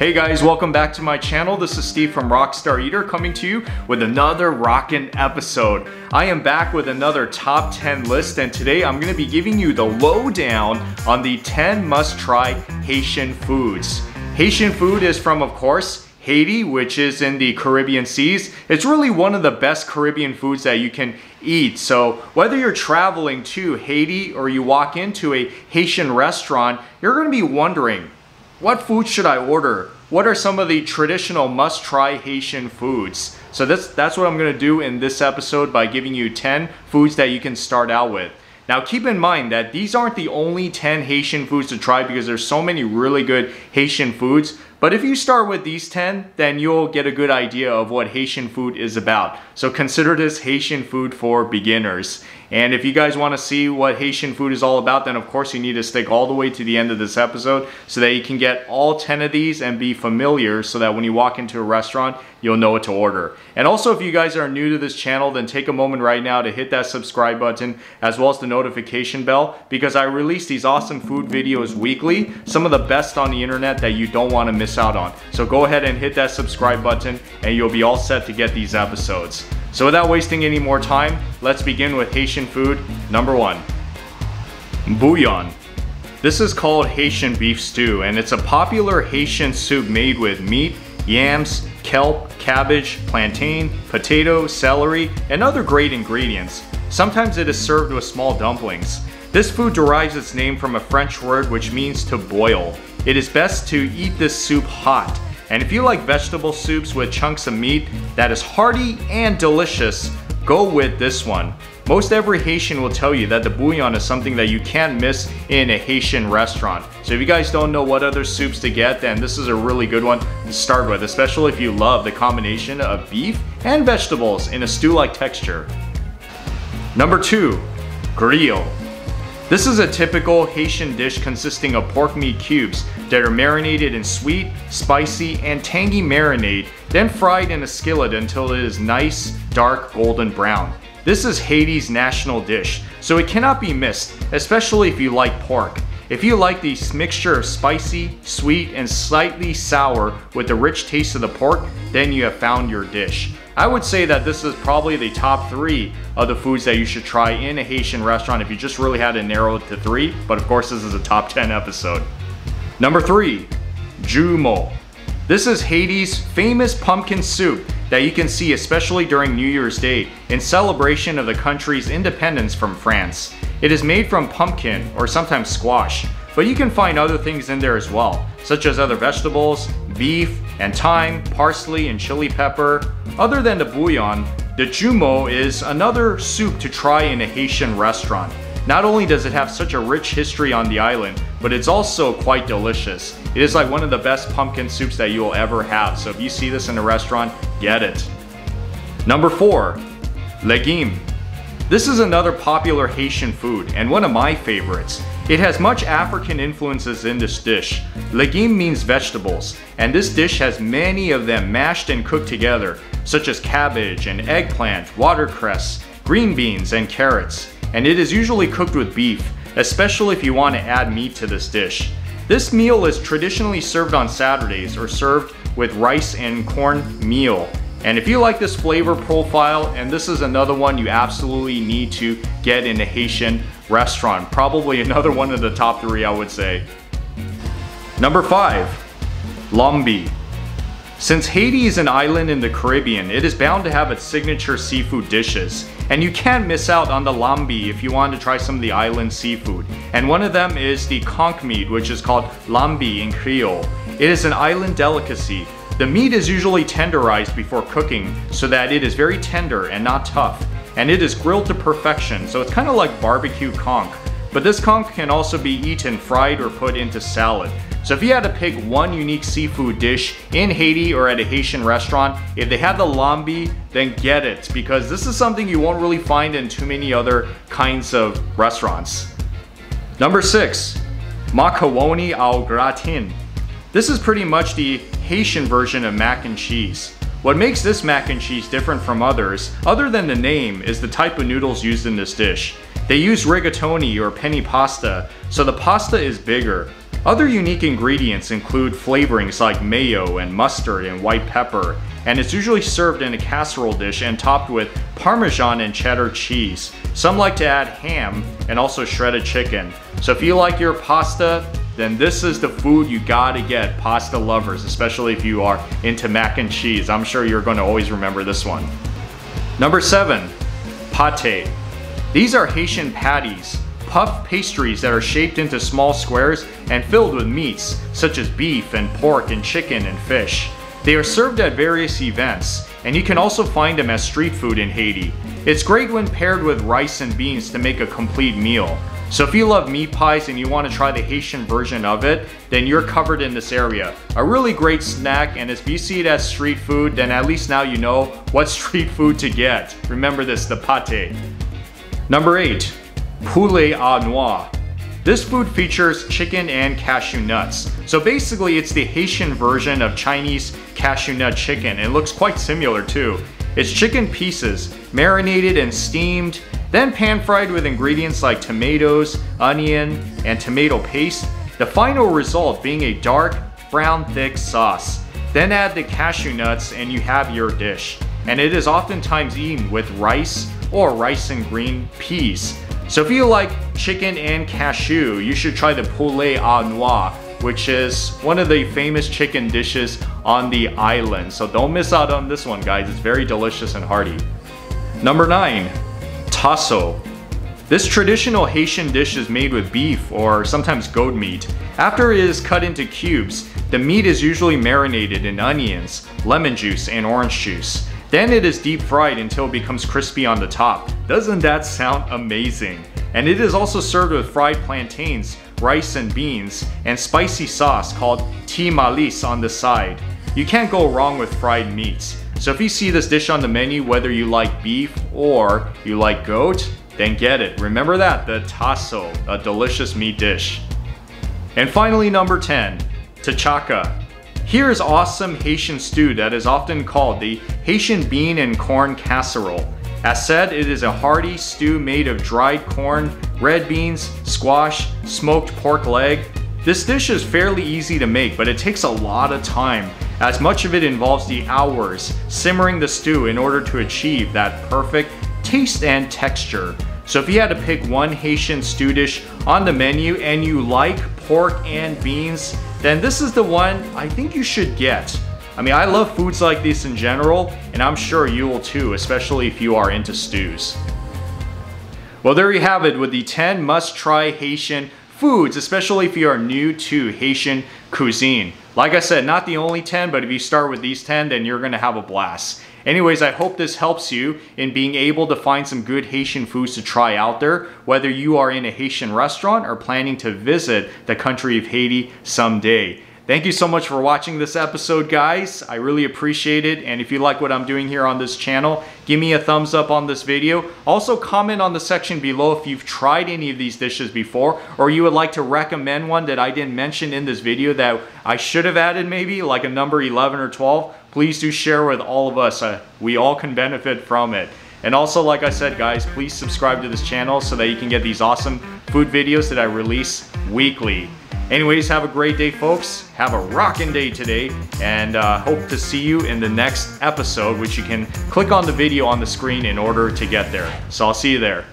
Hey guys, welcome back to my channel. This is Steve from Rockstar Eater coming to you with another rockin' episode. I am back with another top 10 list and today I'm gonna be giving you the lowdown on the 10 must-try Haitian foods. Haitian food is from, of course, Haiti, which is in the Caribbean seas. It's really one of the best Caribbean foods that you can eat. So whether you're traveling to Haiti or you walk into a Haitian restaurant, you're gonna be wondering, what food should I order? What are some of the traditional must-try Haitian foods? So that's, that's what I'm gonna do in this episode by giving you 10 foods that you can start out with. Now keep in mind that these aren't the only 10 Haitian foods to try because there's so many really good Haitian foods. But if you start with these 10, then you'll get a good idea of what Haitian food is about. So consider this Haitian food for beginners. And if you guys want to see what Haitian food is all about, then of course you need to stick all the way to the end of this episode so that you can get all 10 of these and be familiar so that when you walk into a restaurant, you'll know what to order. And also if you guys are new to this channel, then take a moment right now to hit that subscribe button as well as the notification bell because I release these awesome food videos weekly, some of the best on the internet that you don't want to miss out on. So go ahead and hit that subscribe button and you'll be all set to get these episodes. So without wasting any more time, let's begin with Haitian food number one. Bouillon. This is called Haitian beef stew and it's a popular Haitian soup made with meat, yams, kelp, cabbage, plantain, potato, celery, and other great ingredients. Sometimes it is served with small dumplings. This food derives its name from a French word which means to boil. It is best to eat this soup hot and if you like vegetable soups with chunks of meat that is hearty and delicious, go with this one. Most every Haitian will tell you that the bouillon is something that you can't miss in a Haitian restaurant. So if you guys don't know what other soups to get, then this is a really good one to start with, especially if you love the combination of beef and vegetables in a stew-like texture. Number two, griot. This is a typical Haitian dish consisting of pork meat cubes that are marinated in sweet, spicy, and tangy marinade, then fried in a skillet until it is nice, dark, golden brown. This is Haiti's national dish, so it cannot be missed, especially if you like pork. If you like the mixture of spicy, sweet, and slightly sour with the rich taste of the pork, then you have found your dish. I would say that this is probably the top three of the foods that you should try in a Haitian restaurant if you just really had to narrow it to three, but of course this is a top 10 episode. Number three, Joumou. This is Haiti's famous pumpkin soup that you can see especially during New Year's Day in celebration of the country's independence from France. It is made from pumpkin or sometimes squash, but you can find other things in there as well, such as other vegetables, beef, and thyme, parsley, and chili pepper. Other than the bouillon, the joumou is another soup to try in a Haitian restaurant. Not only does it have such a rich history on the island, but it's also quite delicious. It is like one of the best pumpkin soups that you will ever have, so if you see this in a restaurant, get it. Number 4. Legume. This is another popular Haitian food and one of my favorites. It has much African influences in this dish. Legume means vegetables, and this dish has many of them mashed and cooked together, such as cabbage and eggplant, watercress, green beans, and carrots. And it is usually cooked with beef, especially if you want to add meat to this dish. This meal is traditionally served on Saturdays or served with rice and corn meal and if you like this flavor profile, and this is another one you absolutely need to get in a Haitian restaurant, probably another one of the top three I would say. Number five, Lambi. Since Haiti is an island in the Caribbean, it is bound to have its signature seafood dishes. And you can't miss out on the lambi if you want to try some of the island seafood. And one of them is the conch meat, which is called lambi in Creole. It is an island delicacy the meat is usually tenderized before cooking so that it is very tender and not tough. And it is grilled to perfection, so it's kind of like barbecue conch. But this conch can also be eaten fried or put into salad. So if you had to pick one unique seafood dish in Haiti or at a Haitian restaurant, if they have the lambi, then get it because this is something you won't really find in too many other kinds of restaurants. Number 6. Macaroni au gratin. This is pretty much the Haitian version of mac and cheese. What makes this mac and cheese different from others, other than the name, is the type of noodles used in this dish. They use rigatoni or penne pasta, so the pasta is bigger. Other unique ingredients include flavorings like mayo and mustard and white pepper, and it's usually served in a casserole dish and topped with parmesan and cheddar cheese. Some like to add ham and also shredded chicken. So if you like your pasta, then this is the food you gotta get, pasta lovers, especially if you are into mac and cheese. I'm sure you're gonna always remember this one. Number seven, pate. These are Haitian patties puff pastries that are shaped into small squares and filled with meats, such as beef and pork and chicken and fish. They are served at various events, and you can also find them as street food in Haiti. It's great when paired with rice and beans to make a complete meal. So if you love meat pies and you want to try the Haitian version of it, then you're covered in this area. A really great snack, and if you see it as street food, then at least now you know what street food to get. Remember this, the pate. Number 8 poulet à noix. This food features chicken and cashew nuts. So basically it's the Haitian version of Chinese cashew nut chicken. It looks quite similar too. It's chicken pieces, marinated and steamed, then pan fried with ingredients like tomatoes, onion, and tomato paste. The final result being a dark, brown thick sauce. Then add the cashew nuts and you have your dish. And it is oftentimes eaten with rice or rice and green peas. So if you like chicken and cashew, you should try the poulet à noix, which is one of the famous chicken dishes on the island. So don't miss out on this one, guys. It's very delicious and hearty. Number 9. Tasso. This traditional Haitian dish is made with beef or sometimes goat meat. After it is cut into cubes, the meat is usually marinated in onions, lemon juice, and orange juice. Then it is deep fried until it becomes crispy on the top. Doesn't that sound amazing? And it is also served with fried plantains, rice and beans, and spicy sauce called ti-malice on the side. You can't go wrong with fried meats. So if you see this dish on the menu, whether you like beef or you like goat, then get it. Remember that, the tasso, a delicious meat dish. And finally, number 10, tchaka. Here is awesome Haitian stew that is often called the Haitian bean and corn casserole. As said, it is a hearty stew made of dried corn, red beans, squash, smoked pork leg. This dish is fairly easy to make, but it takes a lot of time, as much of it involves the hours simmering the stew in order to achieve that perfect taste and texture. So if you had to pick one Haitian stew dish on the menu and you like pork and beans, then this is the one I think you should get. I mean, I love foods like this in general, and I'm sure you will too, especially if you are into stews. Well, there you have it with the 10 must-try Haitian foods, especially if you are new to Haitian cuisine. Like I said, not the only 10, but if you start with these 10, then you're gonna have a blast. Anyways, I hope this helps you in being able to find some good Haitian foods to try out there, whether you are in a Haitian restaurant or planning to visit the country of Haiti someday. Thank you so much for watching this episode, guys. I really appreciate it. And if you like what I'm doing here on this channel, give me a thumbs up on this video. Also, comment on the section below if you've tried any of these dishes before, or you would like to recommend one that I didn't mention in this video that I should have added maybe, like a number 11 or 12. Please do share with all of us. Uh, we all can benefit from it. And also, like I said, guys, please subscribe to this channel so that you can get these awesome food videos that I release weekly. Anyways, have a great day, folks. Have a rocking day today, and uh, hope to see you in the next episode, which you can click on the video on the screen in order to get there. So I'll see you there.